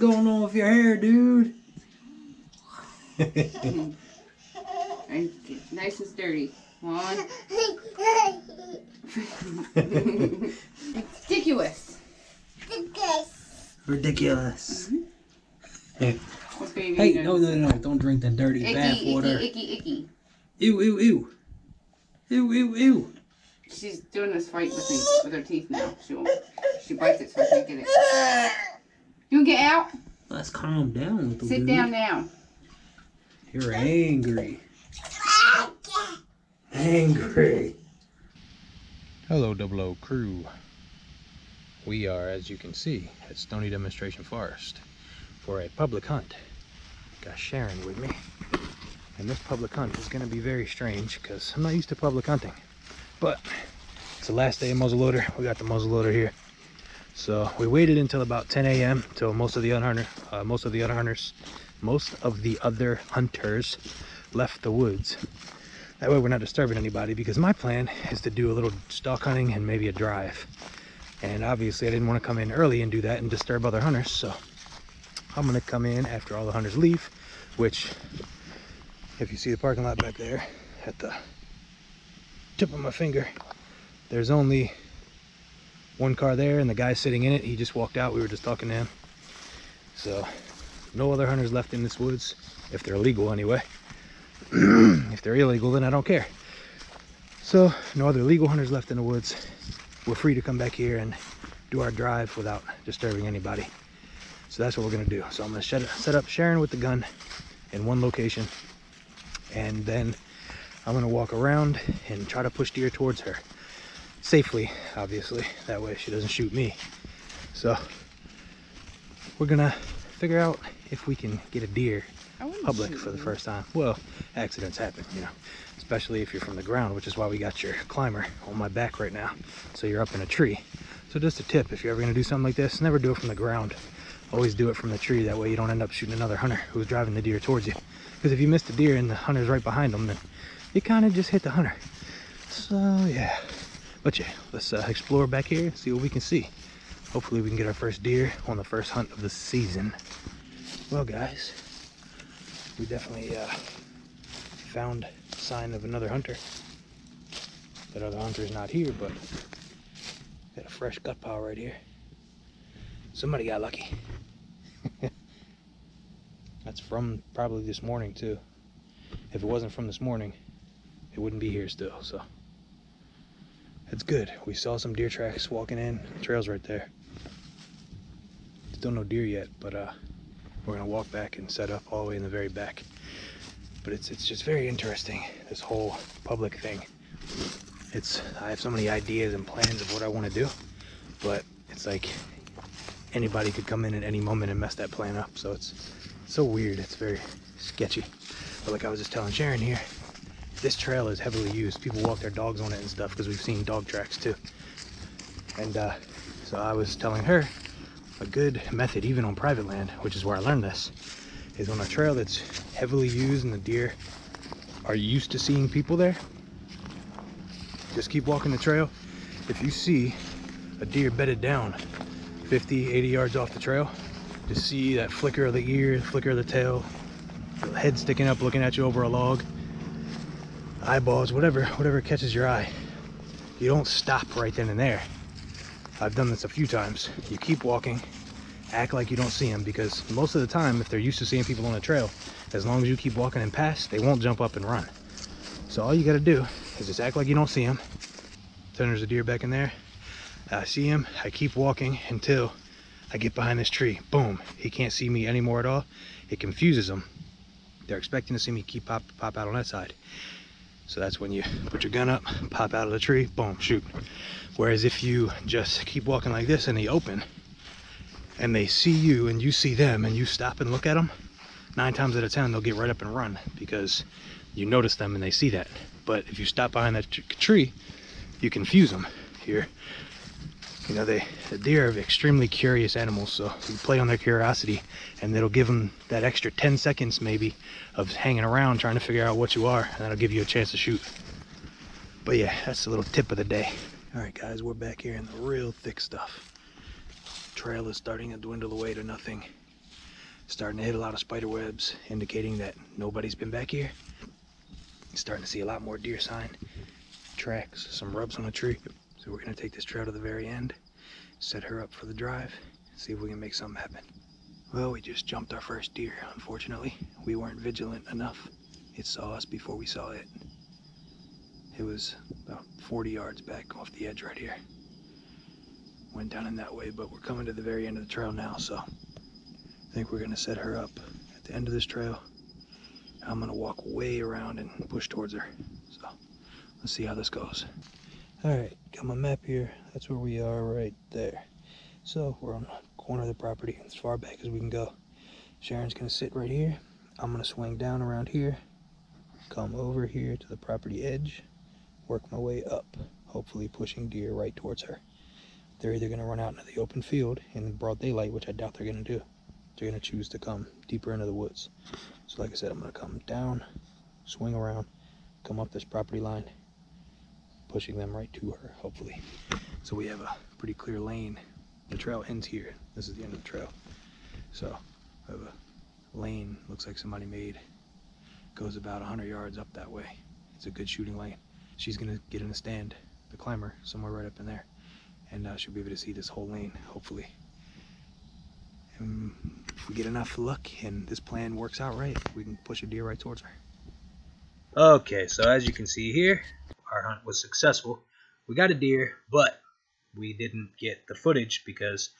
going on with your hair, dude? And nice and sturdy. One. Ridiculous. Ridiculous. Mm-hmm. What baby Hey, knows? no, no, no! Don't drink the dirty Icky, bath icky, water. icky, icky. Ew, ew, ew. Ew, ew, ew. She's doing this fight with me with her teeth now. She won't. She bites it so I can't get it. You can get out. Let's calm down, little Sit dude. down now. You're angry. Angry. Hello, Double O crew. We are, as you can see, at Stoney Demonstration Forest for a public hunt. Got Sharon with me. And this public hunt is going to be very strange because I'm not used to public hunting. But it's the last day of muzzleloader. We got the muzzleloader here. So we waited until about 10 a.m. till most of the other hunter, uh, most of the other hunters, most of the other hunters left the woods. That way we're not disturbing anybody because my plan is to do a little stalk hunting and maybe a drive. And obviously I didn't want to come in early and do that and disturb other hunters. So I'm going to come in after all the hunters leave, which if you see the parking lot back there at the tip of my finger, there's only one car there and the guy sitting in it, he just walked out. We were just talking to him. So no other hunters left in this woods, if they're legal anyway. if they're illegal, then I don't care. So, no other legal hunters left in the woods. We're free to come back here and do our drive without disturbing anybody. So that's what we're gonna do. So I'm gonna set, set up Sharon with the gun in one location, and then I'm gonna walk around and try to push deer towards her safely, obviously. That way she doesn't shoot me. So we're gonna figure out if we can get a deer public for the first time. Well, accidents happen, you know, especially if you're from the ground, which is why we got your climber on my back right now. So you're up in a tree. So just a tip, if you're ever gonna do something like this, never do it from the ground. Always do it from the tree. That way you don't end up shooting another hunter who's driving the deer towards you. Because if you miss the deer and the hunter's right behind them, then you kind of just hit the hunter. So yeah. But yeah, let's uh, explore back here, and see what we can see. Hopefully we can get our first deer on the first hunt of the season. Well guys, we definitely uh, found sign of another hunter. That other hunter's not here, but got a fresh gut pile right here. Somebody got lucky. That's from probably this morning too. If it wasn't from this morning, it wouldn't be here still, so. It's good. We saw some deer tracks walking in. Trail's right there. Still no deer yet, but uh, we're gonna walk back and set up all the way in the very back. But it's it's just very interesting this whole public thing. It's I have so many ideas and plans of what I want to do, but it's like anybody could come in at any moment and mess that plan up. So it's so weird. It's very sketchy. But like I was just telling Sharon here, this trail is heavily used. People walk their dogs on it and stuff because we've seen dog tracks too. And uh, so I was telling her a good method, even on private land, which is where I learned this, is on a trail that's heavily used and the deer are used to seeing people there. Just keep walking the trail. If you see a deer bedded down 50, 80 yards off the trail, just see that flicker of the ear, flicker of the tail, the head sticking up looking at you over a log, eyeballs, whatever, whatever catches your eye. You don't stop right then and there. I've done this a few times. You keep walking, act like you don't see them because most of the time, if they're used to seeing people on a trail, as long as you keep walking and past, they won't jump up and run. So all you gotta do is just act like you don't see them. Then there's a deer back in there. I see him, I keep walking until I get behind this tree. Boom, he can't see me anymore at all. It confuses them. They're expecting to see me keep pop, pop out on that side. So that's when you put your gun up, pop out of the tree, boom, shoot. Whereas if you just keep walking like this in the open and they see you and you see them and you stop and look at them, nine times out of 10, they'll get right up and run because you notice them and they see that. But if you stop behind that tree, you confuse them here. You know, they, the deer are extremely curious animals, so you play on their curiosity and it'll give them that extra 10 seconds maybe of hanging around trying to figure out what you are and that'll give you a chance to shoot. But yeah, that's a little tip of the day. All right, guys, we're back here in the real thick stuff. Trail is starting to dwindle away to nothing. Starting to hit a lot of spider webs, indicating that nobody's been back here. Starting to see a lot more deer sign tracks, some rubs on a tree. So we're gonna take this trail to the very end, set her up for the drive, see if we can make something happen. Well, we just jumped our first deer, unfortunately. We weren't vigilant enough. It saw us before we saw it. It was about 40 yards back off the edge right here. Went down in that way, but we're coming to the very end of the trail now, so I think we're gonna set her up at the end of this trail. I'm gonna walk way around and push towards her. So let's see how this goes. All right, got my map here. That's where we are right there. So we're on the corner of the property, as far back as we can go. Sharon's gonna sit right here. I'm gonna swing down around here, come over here to the property edge, work my way up, hopefully pushing deer right towards her. They're either gonna run out into the open field in broad daylight, which I doubt they're gonna do. They're gonna choose to come deeper into the woods. So like I said, I'm gonna come down, swing around, come up this property line, pushing them right to her, hopefully. So we have a pretty clear lane. The trail ends here. This is the end of the trail. So we have a lane, looks like somebody made, goes about 100 yards up that way. It's a good shooting lane. She's gonna get in a stand, the climber, somewhere right up in there. And uh, she'll be able to see this whole lane, hopefully. And if we get enough luck and this plan works out right, we can push a deer right towards her. Okay, so as you can see here, our hunt was successful. We got a deer, but we didn't get the footage because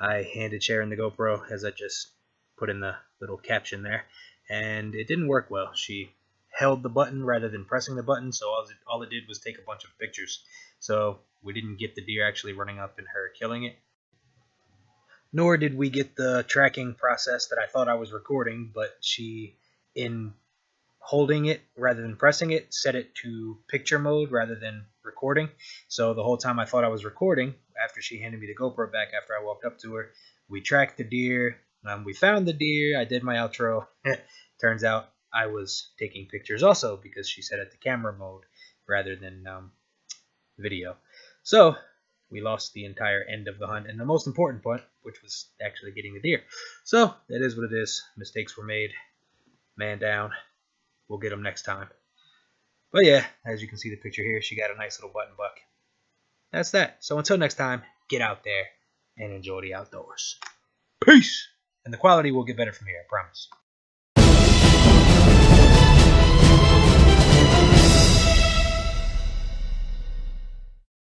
I handed Sharon the GoPro as I just put in the little caption there, and it didn't work well. She held the button rather than pressing the button, so all it, all it did was take a bunch of pictures. So we didn't get the deer actually running up and her killing it. Nor did we get the tracking process that I thought I was recording, but she, in holding it rather than pressing it, set it to picture mode rather than recording. So the whole time I thought I was recording, after she handed me the GoPro back after I walked up to her, we tracked the deer. Um, we found the deer. I did my outro. Turns out I was taking pictures also because she set it to camera mode rather than um, video. So we lost the entire end of the hunt and the most important part, which was actually getting the deer. So that is what it is. Mistakes were made. Man down. We'll get them next time. But yeah, as you can see the picture here, she got a nice little button buck. That's that. So until next time, get out there and enjoy the outdoors. Peace! And the quality will get better from here, I promise.